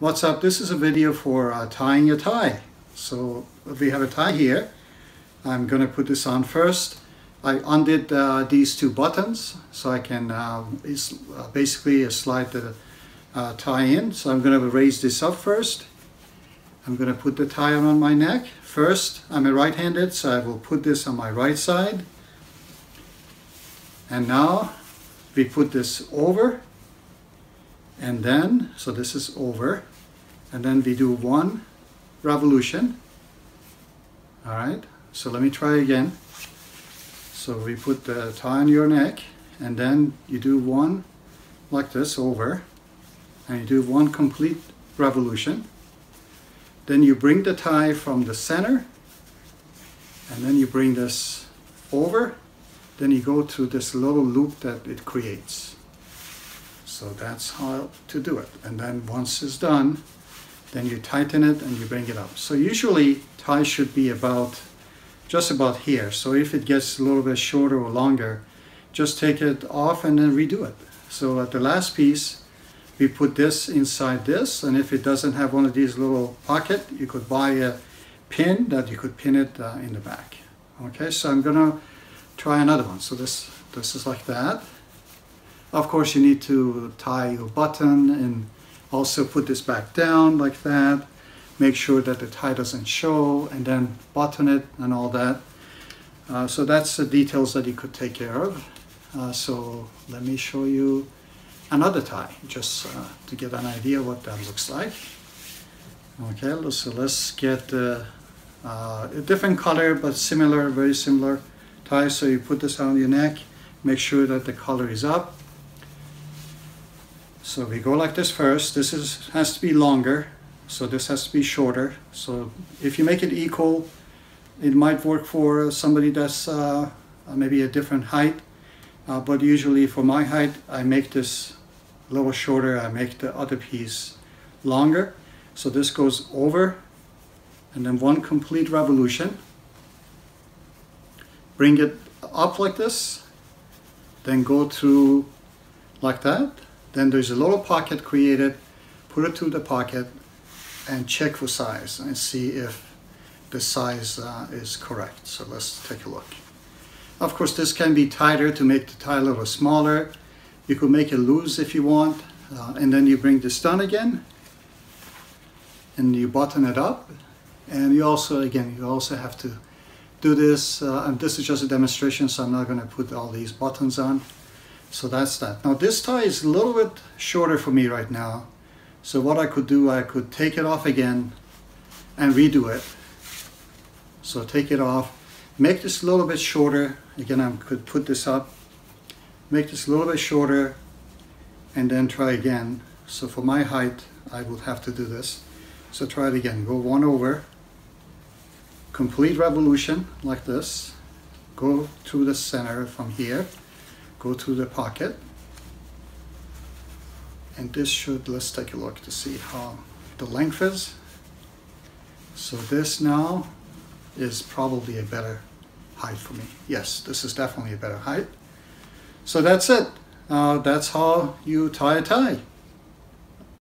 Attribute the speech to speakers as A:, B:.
A: What's up? This is a video for uh, tying a tie. So we have a tie here. I'm going to put this on first. I undid uh, these two buttons so I can uh, uh basically slide the uh, tie in. So I'm going to raise this up first. I'm going to put the tie on my neck. First, I'm a right-handed, so I will put this on my right side. And now we put this over and then, so this is over, and then we do one revolution. All right, so let me try again. So we put the tie on your neck, and then you do one like this over, and you do one complete revolution. Then you bring the tie from the center, and then you bring this over, then you go to this little loop that it creates. So that's how to do it. And then once it's done, then you tighten it and you bring it up. So usually tie should be about just about here. So if it gets a little bit shorter or longer, just take it off and then redo it. So at the last piece, we put this inside this, and if it doesn't have one of these little pocket, you could buy a pin that you could pin it uh, in the back. Okay, so I'm gonna try another one. So this this is like that. Of course, you need to tie your button and also put this back down like that. Make sure that the tie doesn't show and then button it and all that. Uh, so that's the details that you could take care of. Uh, so let me show you another tie just uh, to get an idea what that looks like. Okay, so let's get uh, a different color but similar, very similar tie. So you put this on your neck, make sure that the color is up so we go like this first. This is has to be longer, so this has to be shorter. So if you make it equal, it might work for somebody that's uh, maybe a different height. Uh, but usually for my height, I make this a little shorter. I make the other piece longer. So this goes over and then one complete revolution. Bring it up like this, then go through like that then there's a little pocket created, put it to the pocket and check for size and see if the size uh, is correct. So let's take a look. Of course, this can be tighter to make the tie a little smaller. You could make it loose if you want. Uh, and then you bring this down again and you button it up. And you also, again, you also have to do this. Uh, and this is just a demonstration, so I'm not going to put all these buttons on. So that's that. Now this tie is a little bit shorter for me right now. So what I could do, I could take it off again and redo it. So take it off, make this a little bit shorter. Again, I could put this up, make this a little bit shorter and then try again. So for my height, I would have to do this. So try it again, go one over, complete revolution like this, go to the center from here, go to the pocket. And this should let's take a look to see how the length is. So this now is probably a better height for me. Yes this is definitely a better height. So that's it. Uh, that's how you tie a tie